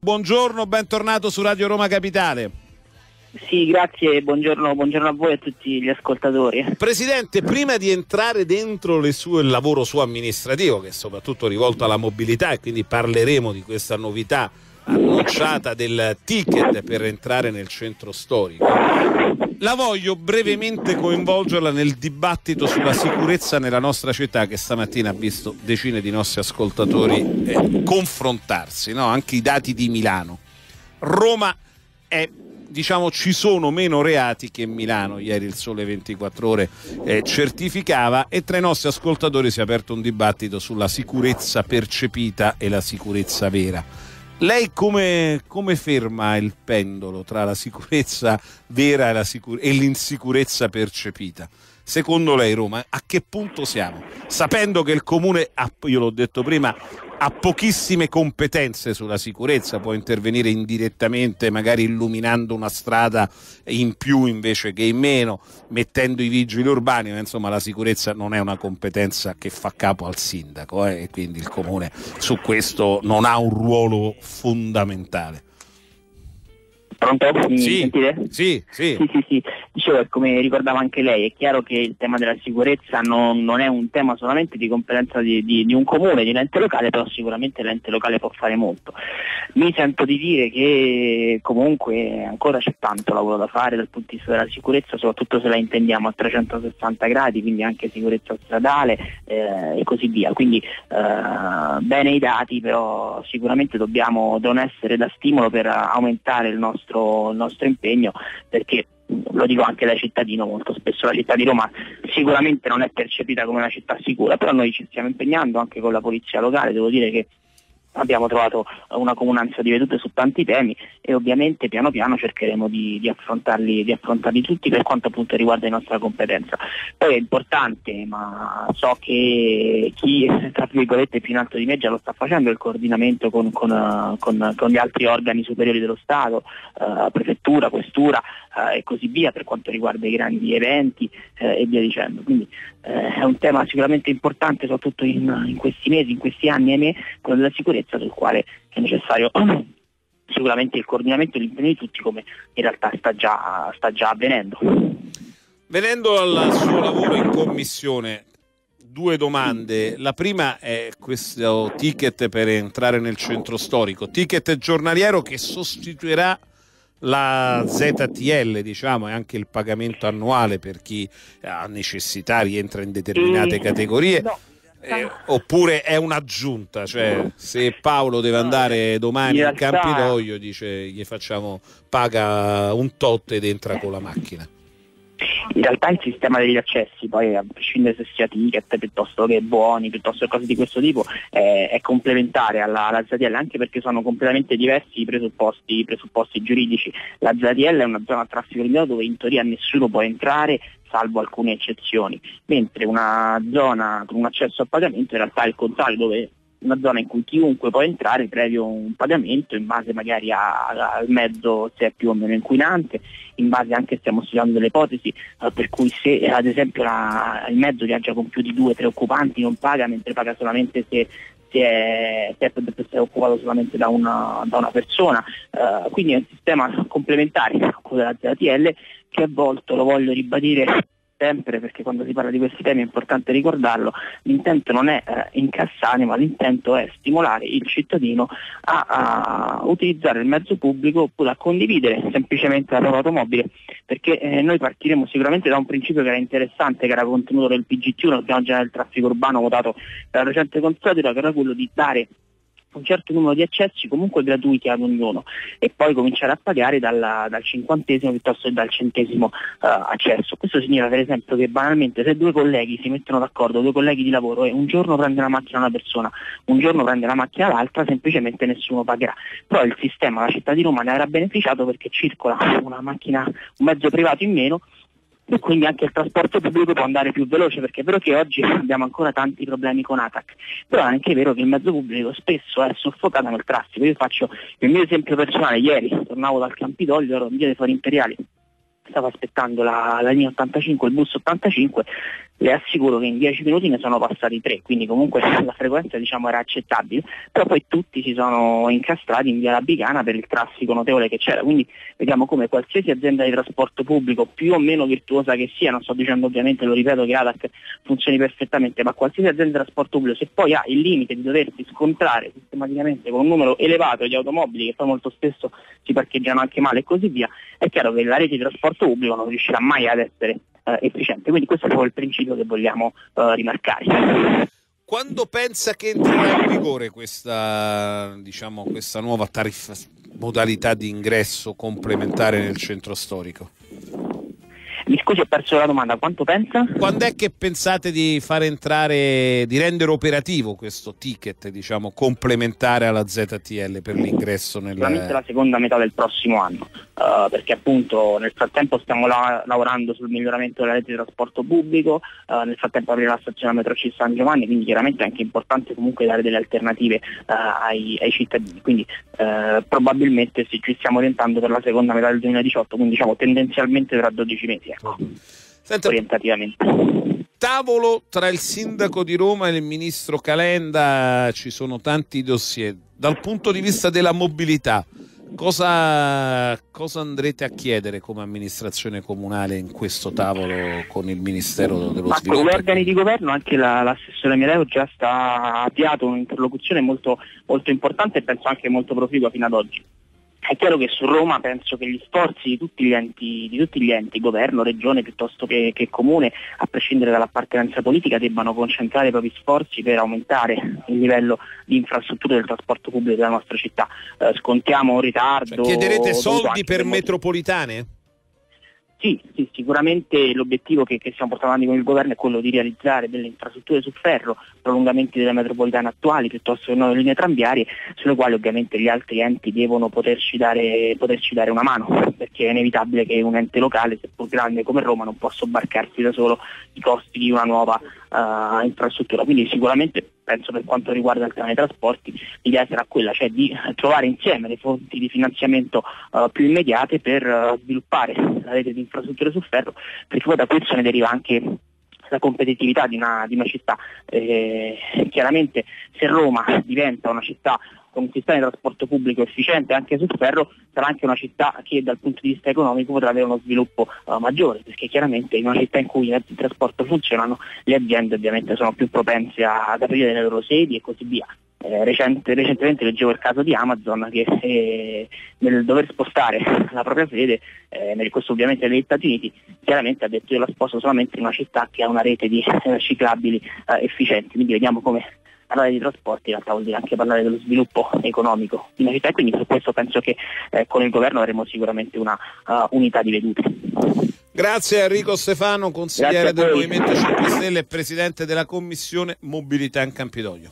Buongiorno, bentornato su Radio Roma Capitale. Sì, grazie, buongiorno, buongiorno, a voi e a tutti gli ascoltatori. Presidente, prima di entrare dentro sue, il lavoro suo amministrativo, che è soprattutto rivolto alla mobilità, e quindi parleremo di questa novità annunciata del ticket per entrare nel centro storico, la voglio brevemente coinvolgerla nel dibattito sulla sicurezza nella nostra città che stamattina ha visto decine di nostri ascoltatori eh, confrontarsi, no? anche i dati di Milano. Roma è diciamo ci sono meno reati che Milano, ieri il Sole 24 ore eh, certificava e tra i nostri ascoltatori si è aperto un dibattito sulla sicurezza percepita e la sicurezza vera. Lei come, come, ferma il pendolo tra la sicurezza vera e, sicur- e l'insicurezza percepita? Secondo lei Roma, a che punto siamo? Sapendo che il comune, ha, io l'ho detto prima, ha pochissime competenze sulla sicurezza, può intervenire indirettamente, magari illuminando una strada in più invece che in meno, mettendo i vigili urbani, ma insomma la sicurezza non è una competenza che fa capo al sindaco eh, e quindi il comune su questo non ha un ruolo fondamentale. Pronto? Mi sì, sentite? Sì, sì. sì, sì, sì. Dicevo, come ricordava anche lei, è chiaro che il tema della sicurezza non, non è un tema solamente di competenza di, di, di, un comune, di un ente locale, però sicuramente l'ente locale può fare molto. Mi sento di dire che comunque ancora c'è tanto lavoro da fare dal punto di vista della sicurezza, soprattutto se la intendiamo a 360 gradi, quindi anche sicurezza stradale eh, e così via. Quindi eh, bene i dati, però sicuramente dobbiamo, devono essere da stimolo per aumentare il nostro nostro, nostro impegno perché lo dico anche da cittadino, molto spesso la città di Roma sicuramente non è percepita come una città sicura, però noi ci stiamo impegnando anche con la polizia locale, devo dire che abbiamo trovato una comunanza di vedute su tanti temi e ovviamente piano piano cercheremo di, di, affrontarli, di, affrontarli, tutti per quanto appunto riguarda la nostra competenza. Poi è importante, ma so che chi tra virgolette più in alto di me già lo sta facendo, il coordinamento con, con, con, con gli altri organi superiori dello Stato, eh, prefettura, questura e così via per quanto riguarda i grandi eventi eh, e via dicendo. Quindi eh, è un tema sicuramente importante soprattutto in, in questi mesi, in questi anni, ahimè, quello della sicurezza sul quale è necessario sicuramente il coordinamento e l'impegno di tutti come in realtà sta già, sta già avvenendo. Venendo al suo lavoro in commissione, due domande. La prima è questo ticket per entrare nel centro storico, ticket giornaliero che sostituirà la ZTL, diciamo, e anche il pagamento annuale per chi ha necessità, rientra in determinate e... categorie. No. Eh, oppure è un'aggiunta, cioè se Paolo deve andare domani in Campidoglio dice gli facciamo paga un tot ed entra con la macchina. In realtà il sistema degli accessi, poi a prescindere se sia ticket piuttosto che buoni, piuttosto che cose di questo tipo, è, è complementare alla, alla, ZTL anche perché sono completamente diversi i presupposti, i presupposti giuridici. La ZTL è una zona a traffico limitato dove in teoria nessuno può entrare salvo alcune eccezioni, mentre una zona con un accesso a pagamento in realtà è il contrario dove una zona in cui chiunque può entrare previo un pagamento in base magari al mezzo se è più o meno inquinante, in base anche stiamo studiando delle ipotesi eh, per cui se ad esempio la, il mezzo viaggia con più di due o tre occupanti non paga mentre paga solamente se, se è occupato solamente da una, da una persona, uh, quindi è un sistema complementare a quello della ZTL che è volto, lo voglio ribadire, sempre, perché quando si parla di questi temi è importante ricordarlo, l'intento non è eh, incassare, ma l'intento è stimolare il cittadino a, a, utilizzare il mezzo pubblico oppure a condividere semplicemente la propria automobile, perché eh, noi partiremo sicuramente da un principio che era interessante, che era contenuto nel PGT1, il piano generale del traffico urbano votato dalla recente consuetura, che era quello di dare un certo numero di accessi comunque gratuiti ad ognuno e poi cominciare a pagare dalla, dal cinquantesimo piuttosto che dal centesimo uh, accesso. Questo significa per esempio che banalmente se due colleghi si mettono d'accordo, due colleghi di lavoro e un giorno prende la macchina una persona, un giorno prende la macchina l'altra, semplicemente nessuno pagherà. Però il sistema, la città di Roma ne avrà beneficiato perché circola una macchina, un mezzo privato in meno e quindi anche il trasporto pubblico può andare più veloce perché è vero che oggi abbiamo ancora tanti problemi con ATAC, però è anche vero che il mezzo pubblico spesso è soffocato nel traffico. Io faccio il mio esempio personale, ieri tornavo dal Campidoglio, ero in via dei Fori Imperiali stava aspettando la, la linea 85, il bus 85, le assicuro che in 10 minuti ne sono passati 3, quindi comunque la frequenza diciamo, era accettabile, però poi tutti si sono incastrati in via La Bicana per il traffico notevole che c'era, quindi vediamo come qualsiasi azienda di trasporto pubblico, più o meno virtuosa che sia, non sto dicendo ovviamente, lo ripeto che ADAC funzioni perfettamente, ma qualsiasi azienda di trasporto pubblico, se poi ha il limite di doversi scontrare sistematicamente con un numero elevato di automobili che poi molto spesso si parcheggiano anche male e così via, è chiaro che la rete di trasporto pubblico non riuscirà mai ad essere eh, efficiente. Quindi questo è proprio il principio che vogliamo eh, rimarcare. Quando pensa che entrerà in vigore questa, diciamo, questa nuova tariffa, modalità di ingresso complementare nel centro storico? Scusi, ho perso la domanda, quanto pensa? Quando è che pensate di far entrare, di rendere operativo questo ticket, diciamo, complementare alla ZTL per l'ingresso nel... Sicuramente la seconda metà del prossimo anno, uh, perché appunto nel frattempo stiamo la- lavorando sul miglioramento della rete di trasporto pubblico, uh, nel frattempo aprire la stazione metro C San Giovanni, quindi chiaramente è anche importante comunque dare delle alternative uh, ai, ai, cittadini, quindi probabilmente ci stiamo orientando per la seconda metà del 2018, quindi diciamo tendenzialmente tra 12 mesi ecco. Senta, orientativamente. Tavolo tra il sindaco di Roma e il ministro Calenda, ci sono tanti dossier. Dal punto di vista della mobilità, cosa, cosa andrete a chiedere come amministrazione comunale in questo tavolo con il Ministero dello Ma Sviluppo? Con gli organi di governo anche la, l'assessore Mireo già sta avviato un'interlocuzione molto, molto importante e penso anche molto proficua fino ad oggi. È chiaro che su Roma penso che gli sforzi di tutti gli enti, tutti gli enti governo, regione piuttosto che, che, comune, a prescindere dall'appartenenza politica, debbano concentrare i propri sforzi per aumentare il livello di infrastrutture del trasporto pubblico della nostra città. Eh, scontiamo un ritardo. Cioè, chiederete soldi per metropolitane? Sì, sì, sicuramente l'obiettivo che, che, stiamo portando avanti con il governo è quello di realizzare delle infrastrutture su ferro, prolungamenti delle metropolitane attuali piuttosto che nuove linee tranviarie, sulle quali ovviamente gli altri enti devono poterci dare, poterci dare una mano, perché è inevitabile che un ente locale, seppur grande come Roma, non possa sobbarcarsi da solo i costi di una nuova uh, infrastruttura. Quindi sicuramente penso per quanto riguarda il tema dei trasporti, l'idea sarà quella, cioè di trovare insieme le fonti di finanziamento uh, più immediate per uh, sviluppare la rete di infrastrutture su ferro, perché poi da questo ne deriva anche la competitività di una, di una città. Eh, chiaramente se Roma diventa una città con un sistema di trasporto pubblico efficiente anche sul ferro, sarà anche una città che dal punto di vista economico potrà avere uno sviluppo uh, maggiore, perché chiaramente in una città in cui i mezzi di trasporto funzionano, le aziende ovviamente sono più propense ad aprire le loro sedi e così via. Eh, recente, recentemente leggevo il caso di Amazon che eh, nel dover spostare la propria sede, eh, questo ovviamente negli Stati Uniti, chiaramente ha detto io la sposto solamente in una città che ha una rete di ciclabili eh, efficienti, quindi vediamo come parlare di trasporti in realtà vuol dire anche parlare dello sviluppo economico di una città e quindi per questo penso che eh, con il governo avremo sicuramente una uh, unità di vedute. Grazie Enrico Stefano, consigliere del Movimento 5 Stelle e presidente della Commissione Mobilità in Campidoglio.